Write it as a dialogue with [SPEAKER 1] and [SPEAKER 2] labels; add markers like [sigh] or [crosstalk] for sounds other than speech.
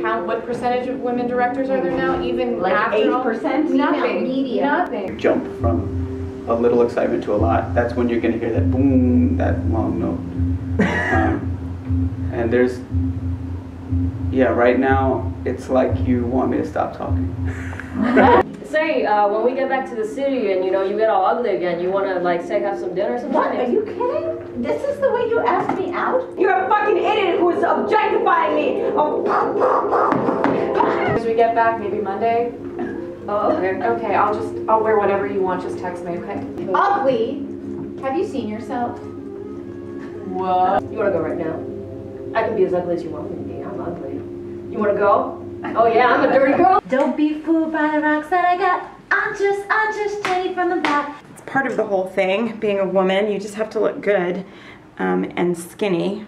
[SPEAKER 1] count what percentage of women directors are there now, even
[SPEAKER 2] Like
[SPEAKER 1] after
[SPEAKER 2] eight
[SPEAKER 1] all?
[SPEAKER 2] percent female
[SPEAKER 1] Nothing.
[SPEAKER 2] media.
[SPEAKER 1] Nothing.
[SPEAKER 3] jump from a little excitement to a lot, that's when you're gonna hear that boom, that long note. Um, and there's, yeah, right now, it's like you want me to stop talking. [laughs]
[SPEAKER 4] Say, uh, when we get back to the city and you know you get all ugly again, you wanna like say have some dinner or something?
[SPEAKER 2] What, are you kidding? This is the way you ask me out?
[SPEAKER 1] Get back, maybe Monday.
[SPEAKER 4] Oh, okay.
[SPEAKER 1] Okay, I'll just, I'll wear whatever you want, just text me, okay?
[SPEAKER 2] Ugly? Have you seen yourself?
[SPEAKER 1] What?
[SPEAKER 4] You wanna go right now? I can be as ugly as you want me to be. I'm ugly. You wanna go? Oh yeah, I'm a dirty girl. [laughs]
[SPEAKER 5] Don't be fooled by the rocks that I got. I'm just, I'm just Jenny from the block.
[SPEAKER 6] It's part of the whole thing, being a woman. You just have to look good um, and skinny.